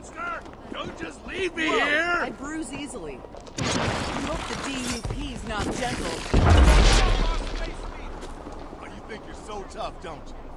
monster! Don't just leave me Whoa, here! I bruise easily. I hope the DUP's not gentle. Oh, you think you're so tough, don't you?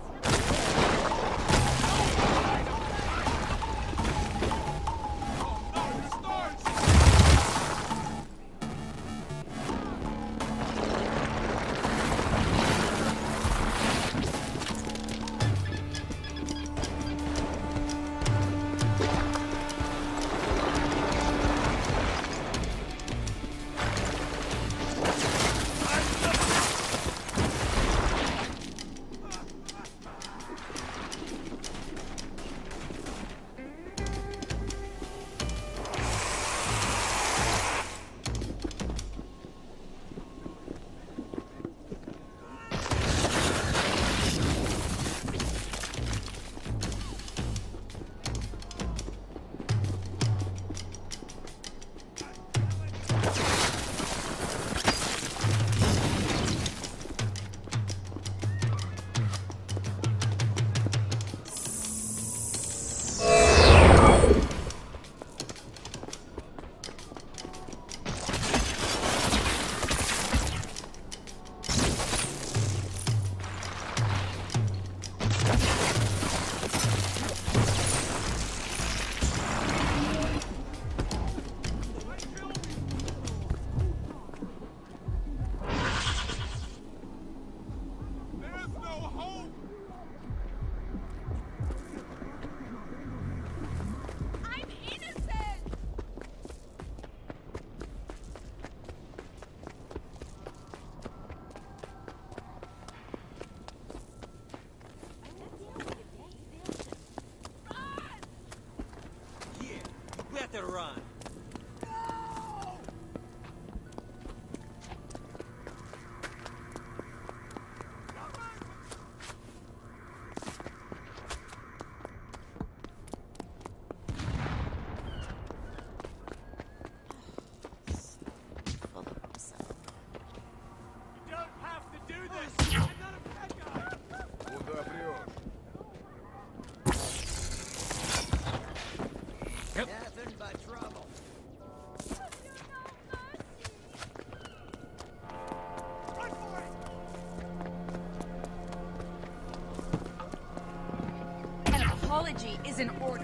Apology is in order.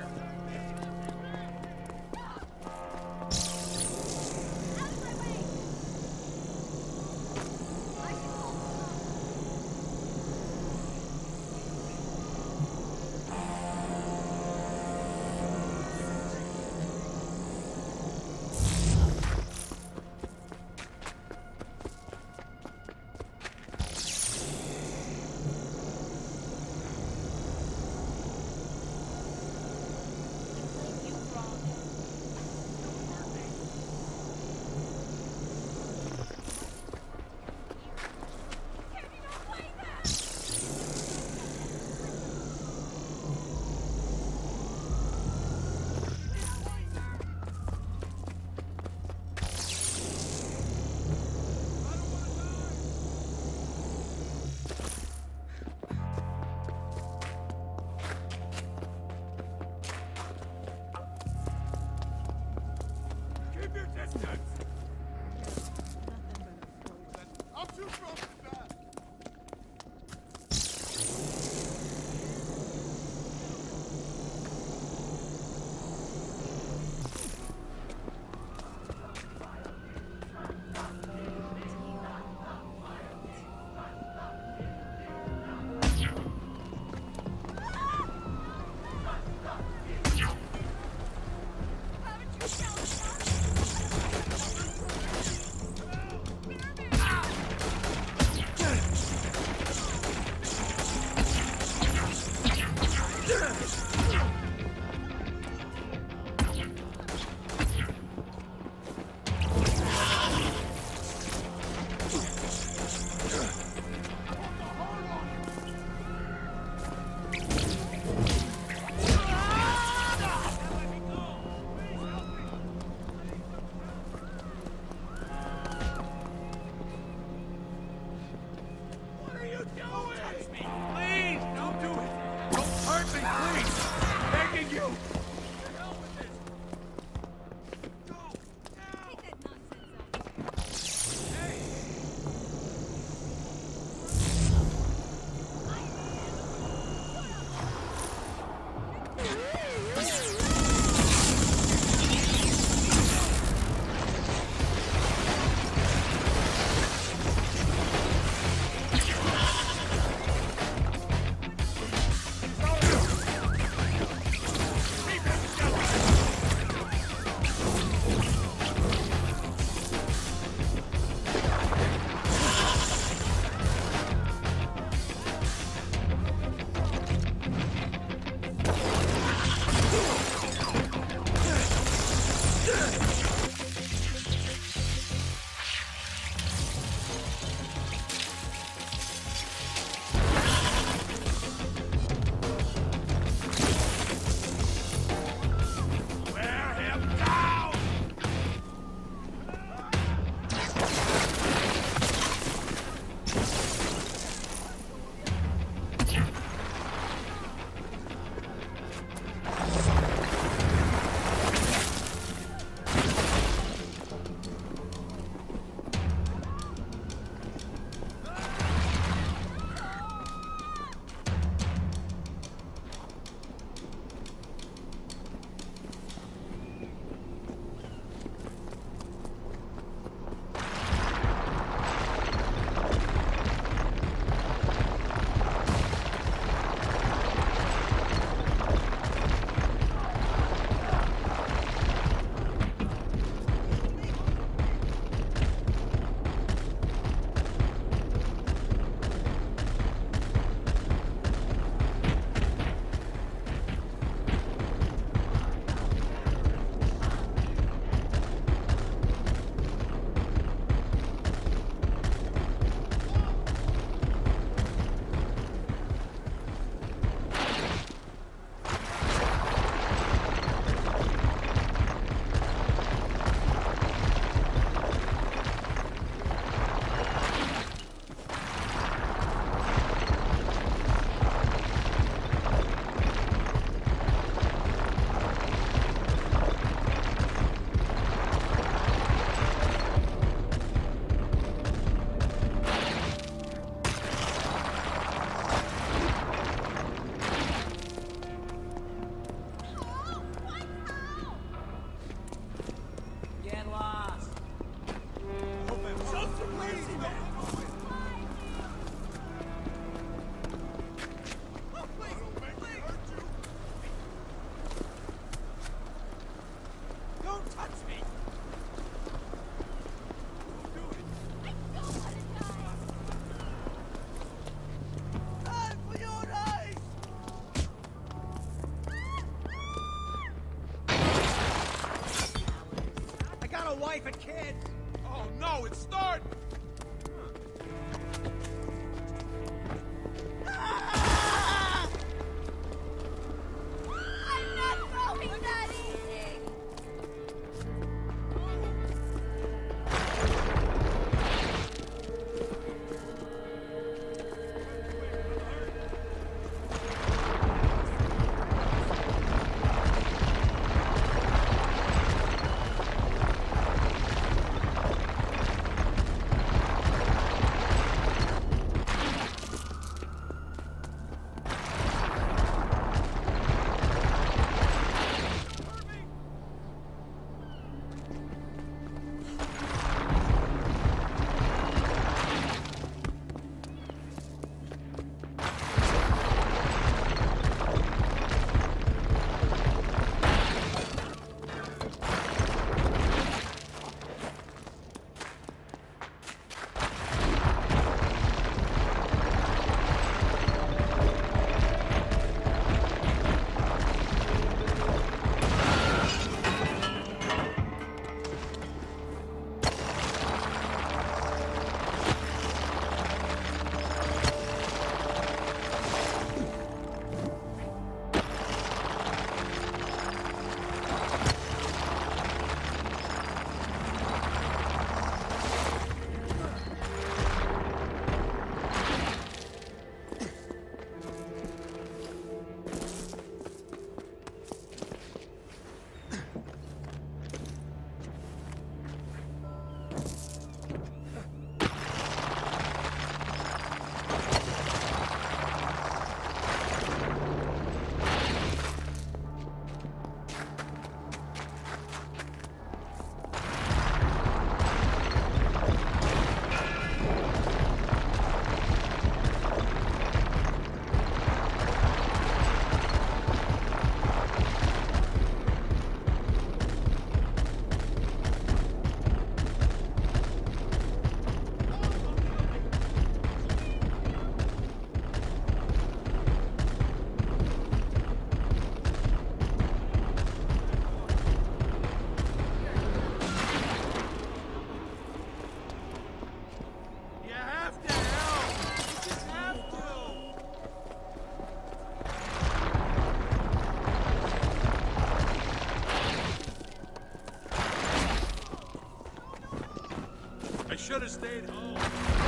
Should have stayed home.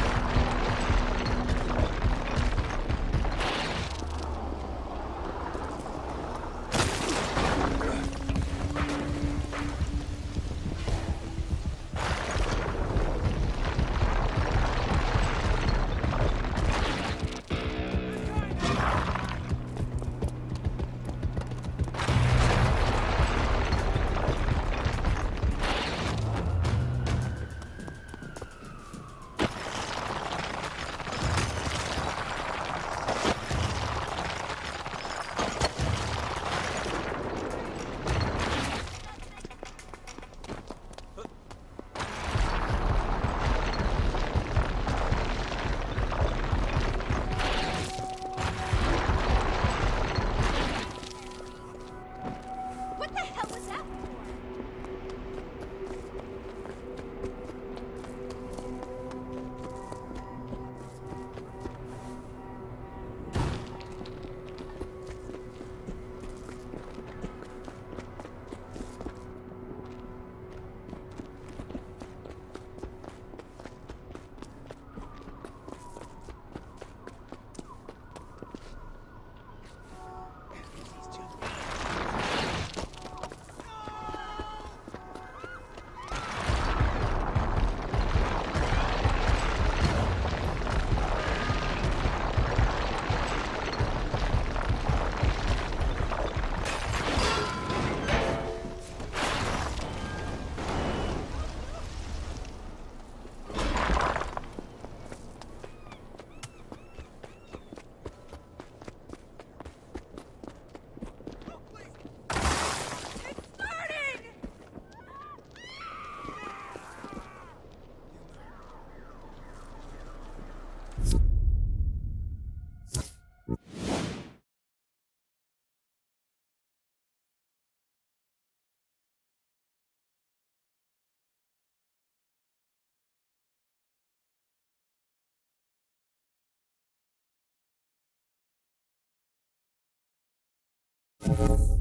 You